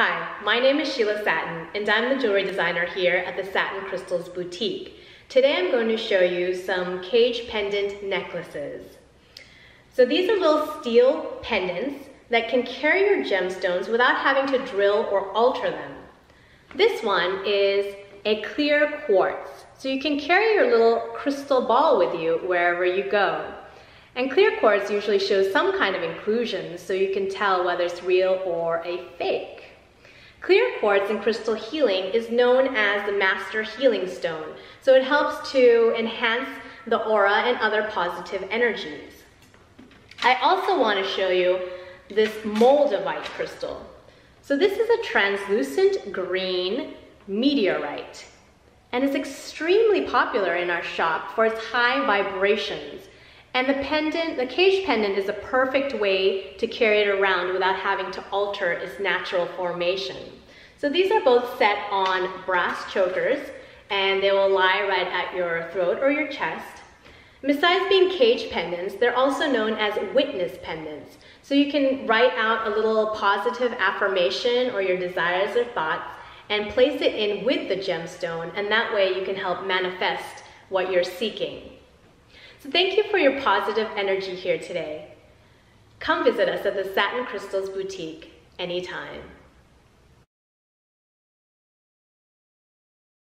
Hi, my name is Sheila Satin, and I'm the jewelry designer here at the Satin Crystals Boutique. Today I'm going to show you some cage pendant necklaces. So these are little steel pendants that can carry your gemstones without having to drill or alter them. This one is a clear quartz, so you can carry your little crystal ball with you wherever you go. And clear quartz usually shows some kind of inclusion, so you can tell whether it's real or a fake. Quartz in crystal healing is known as the master healing stone, so it helps to enhance the aura and other positive energies. I also want to show you this moldavite crystal. So this is a translucent green meteorite, and it's extremely popular in our shop for its high vibrations and the pendant, the cage pendant is a perfect way to carry it around without having to alter its natural formation. So these are both set on brass chokers and they will lie right at your throat or your chest. Besides being cage pendants, they're also known as witness pendants. So you can write out a little positive affirmation or your desires or thoughts and place it in with the gemstone and that way you can help manifest what you're seeking. So thank you for your positive energy here today. Come visit us at the Satin Crystals Boutique anytime.